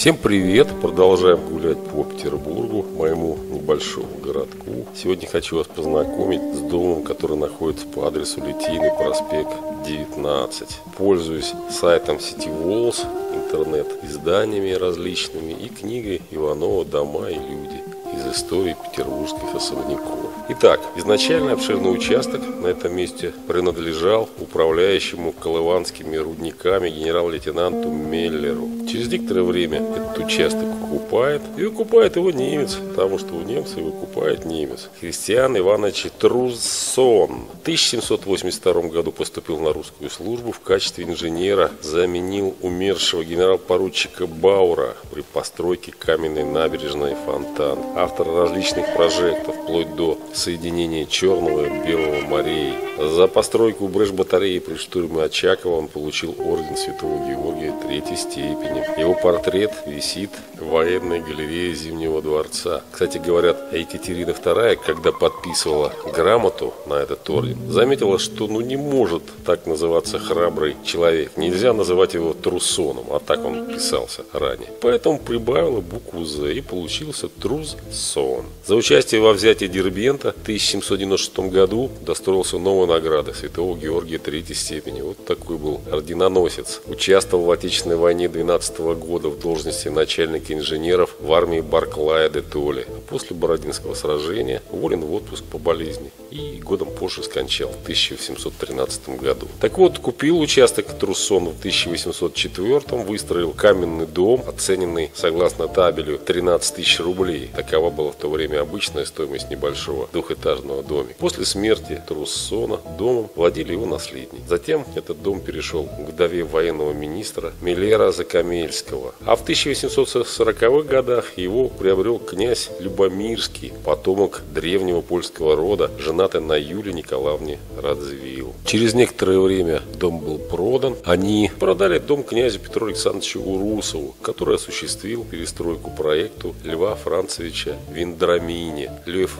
Всем привет! Продолжаем гулять по Петербургу, моему небольшому городку. Сегодня хочу вас познакомить с домом, который находится по адресу Литейный проспект 19. Пользуюсь сайтом City Walls, интернет-изданиями различными и книгой Иванова «Дома и люди» из истории петербургских особняков. Итак, изначально обширный участок на этом месте принадлежал управляющему колыванскими рудниками генерал-лейтенанту Меллеру. Через некоторое время этот участок выкупает, и выкупает его немец, потому что у немца выкупает немец. Христиан Иванович Трузсон. В 1782 году поступил на русскую службу в качестве инженера, заменил умершего генерал-поручика Баура при постройке каменной набережной Фонтан. Автор различных прожектов, вплоть до соединения Черного и Белого морей. За постройку брешь-батареи при штурме Очакова он получил орден Святого Георгия третьей степени. Его портрет висит в военной галерее Зимнего дворца. Кстати, говорят, Екатерина II, когда подписывала грамоту на этот орден, заметила, что ну не может так называться храбрый человек. Нельзя называть его трусоном, а так он писался ранее. Поэтому прибавила букву «З» и получился Труссон. За участие во взятии Дербента в 1796 году достроился новая награда Святого Георгия Третьей степени. Вот такой был орденоносец. Участвовал в Отечественной войне 12 года в должности начальника инженеров в армии Барклая де Толли. После Бородинского сражения уволен в отпуск по болезни и годом позже скончал в 1713 году. Так вот, купил участок Труссон в 1804 выстроил каменный дом, оцененный согласно табелю 13 тысяч рублей. Такова была в то время обычная стоимость небольшого двухэтажного домика. После смерти Труссона домом владели его наследники. Затем этот дом перешел к вдове военного министра Милера Закамельского. А в 1840-х годах его приобрел князь Любомирский, потомок древнего польского рода, женатый на Юлии Николаевне Радзвил. Через некоторое время дом был продан. Они продали дом князю Петру Александровичу Урусову, который осуществил перестройку проекту Льва Францевича Виндрамини. Лев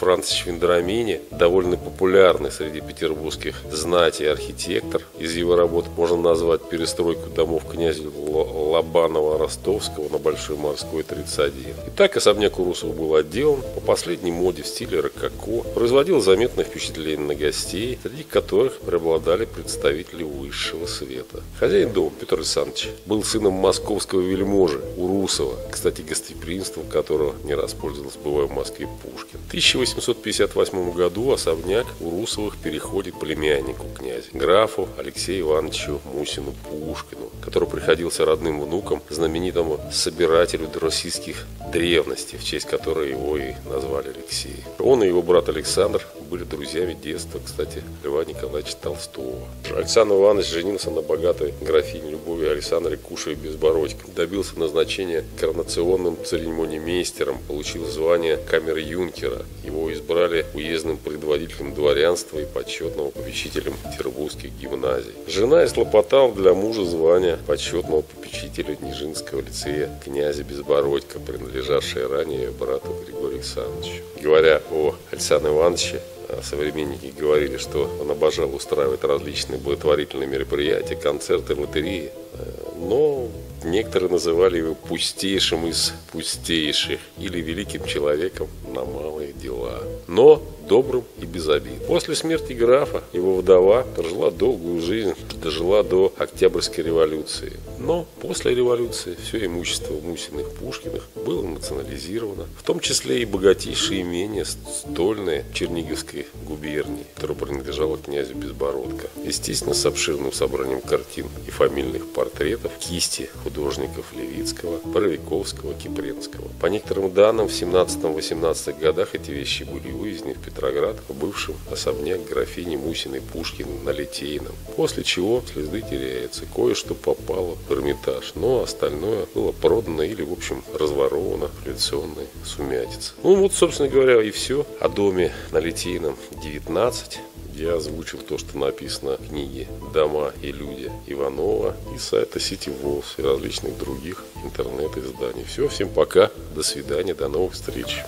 Францович Вендрамини, довольно популярный среди петербургских знати архитектор. Из его работ можно назвать перестройку домов князя Лобанова-Ростовского на Большой Морской 31. Итак, особняк Урусов был отделан по последней моде в стиле рококо, производил заметное впечатление на гостей, среди которых преобладали представители высшего света. Хозяин дома Петр Александрович был сыном московского вельможи Урусова, кстати, гостеприимством которого не раз пользовался бывая в Москве Пушкин. 18 1858 году особняк Урусовых переходит племяннику князя, графу Алексею Ивановичу Мусину Пушкину, который приходился родным внуком знаменитому собирателю российских древностей, в честь которой его и назвали Алексей. Он и его брат Александр были друзьями детства, кстати, Льва Николаевича Толстого. Александр Иванович женился на богатой графине Любови Александре Кушевой Безбородько. Добился назначения коронационным церемонимейстером, получил звание камеры юнкера. Его избрали уездным предводителем дворянства и почетным попечителем петербургских гимназий. Жена ислопотала для мужа звание почетного попечителя Нижинского лицея князя Безбородько, принадлежавшее ранее брату Григорию Александровичу. Говоря о Александре Ивановиче, современники говорили, что он обожал устраивать различные благотворительные мероприятия, концерты, лотереи. Э, но некоторые называли его пустейшим из пустейших или великим человеком на малые дела. Но добрым и безобидным. После смерти графа его вдова прожила долгую жизнь, дожила до Октябрьской революции. Но после революции все имущество Мусиных Пушкиных было национализировано, в том числе и богатейшие имения стольные Черниговской губернии, которое принадлежало князю Безбородко. Естественно, с обширным собранием картин и фамильных портретов кисти художников Левицкого, Боровиковского, Кипренского. По некоторым данным, в 17-18 годах эти вещи были вывезены в Петроград, в бывшем особняк графини Мусиной Пушкин на Литейном. После чего следы теряются. Кое-что попало в Эрмитаж, но остальное было продано или, в общем, разворовано в революционной сумятице. Ну вот, собственно говоря, и все. О доме на Литейном 19 я озвучил то, что написано в книге «Дома и люди» Иванова и сайта City Walls и различных других интернет-изданий. Все, всем пока, до свидания, до новых встреч.